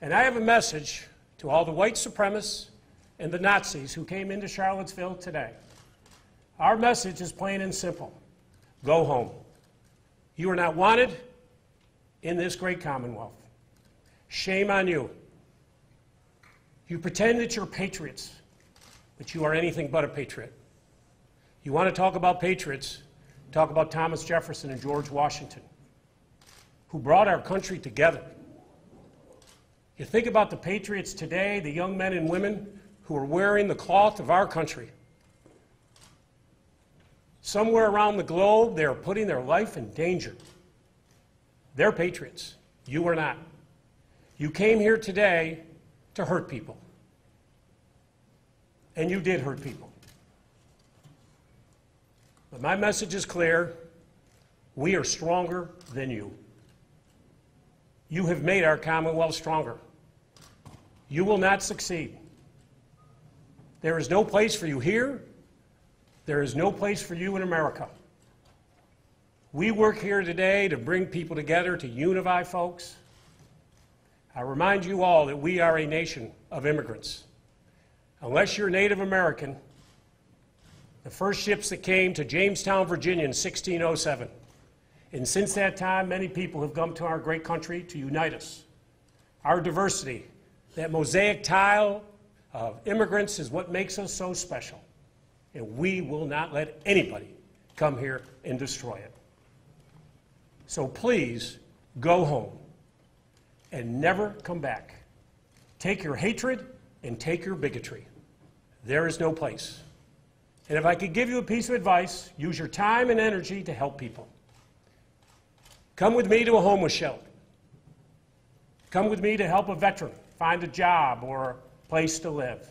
And I have a message to all the white supremacists and the Nazis who came into Charlottesville today. Our message is plain and simple go home. You are not wanted in this great commonwealth. Shame on you. You pretend that you're patriots, but you are anything but a patriot. You want to talk about patriots, talk about Thomas Jefferson and George Washington, who brought our country together. You think about the patriots today, the young men and women who are wearing the cloth of our country. Somewhere around the globe, they are putting their life in danger. They're patriots. You are not. You came here today to hurt people. And you did hurt people. But my message is clear. We are stronger than you. You have made our Commonwealth stronger. You will not succeed. There is no place for you here. There is no place for you in America. We work here today to bring people together, to unify folks. I remind you all that we are a nation of immigrants. Unless you're Native American, the first ships that came to Jamestown, Virginia in 1607. And since that time, many people have come to our great country to unite us. Our diversity, that mosaic tile of immigrants, is what makes us so special. And we will not let anybody come here and destroy it. So please go home and never come back. Take your hatred and take your bigotry. There is no place. And if I could give you a piece of advice, use your time and energy to help people. Come with me to a homeless shelter. Come with me to help a veteran find a job or a place to live.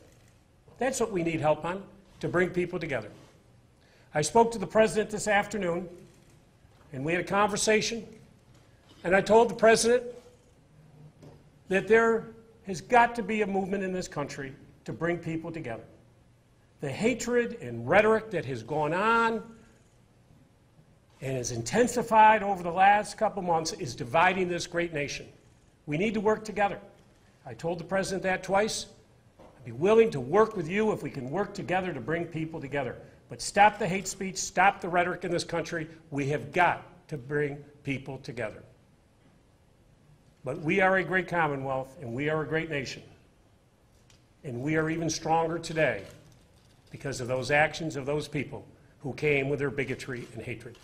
That's what we need help on, to bring people together. I spoke to the president this afternoon, and we had a conversation, and I told the president that there has got to be a movement in this country to bring people together. The hatred and rhetoric that has gone on and has intensified over the last couple months is dividing this great nation. We need to work together. I told the president that twice. I'd be willing to work with you if we can work together to bring people together. But stop the hate speech, stop the rhetoric in this country. We have got to bring people together. But we are a great commonwealth and we are a great nation. And we are even stronger today because of those actions of those people who came with their bigotry and hatred.